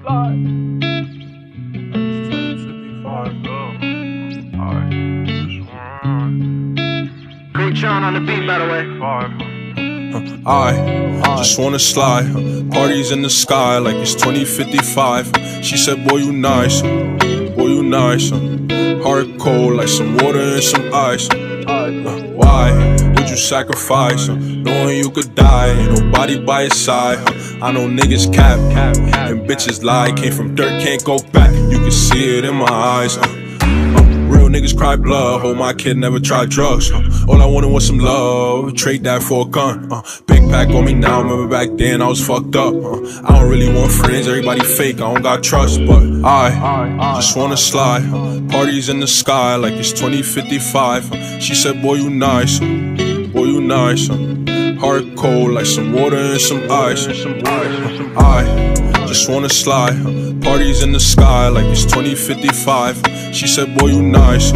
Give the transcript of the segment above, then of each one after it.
slide. It's 2055, though. Alright, just Sean on the beat, by the way. I just wanna slide. Parties in the sky like it's 2055. She said, Boy, you nice. Boy, you nice. Heart cold like some water and some ice. Why would you sacrifice? Knowing you could die, ain't nobody by your side. I know niggas cap, and bitches lie. Came from dirt, can't go back. You can see it in my eyes. Real niggas cry blood. Hope my kid never tried drugs. All I wanted was some love. Trade that for a gun. Uh, big pack on me now. Remember back then I was fucked up. Uh, I don't really want friends. Everybody fake. I don't got trust, but I just wanna slide. Parties in the sky like it's 2055. She said, Boy, you nice. Boy, you nice. Heart cold like some water and some ice. I just wanna slide. Parties in the sky like it's 2055. She said, Boy, you nice.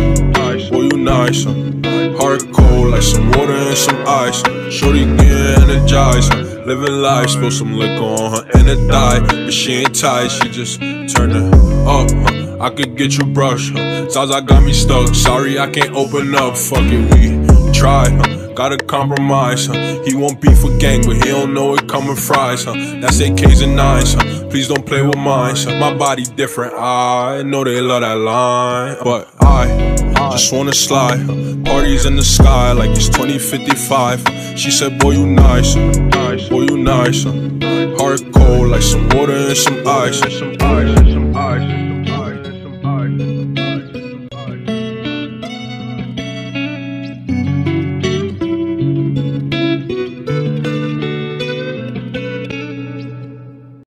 Boy, you nice. Heart cold like some water and some ice. Shorty get energized. Living life, spill some liquor on her and it die. But she ain't tight, she just turned it up. I could get you brush. huh. Zaza got me stuck. Sorry, I can't open up. Fuck it, we try. huh. Gotta compromise, huh? He won't be for gang, but he don't know it coming fries, huh? That's AKs and nines, huh? Please don't play with mine, huh? My body different, I know they love that line, but I just wanna slide. Parties in the sky like it's 2055. She said, Boy, you nice, boy, you nice. Heart cold like some water and some ice.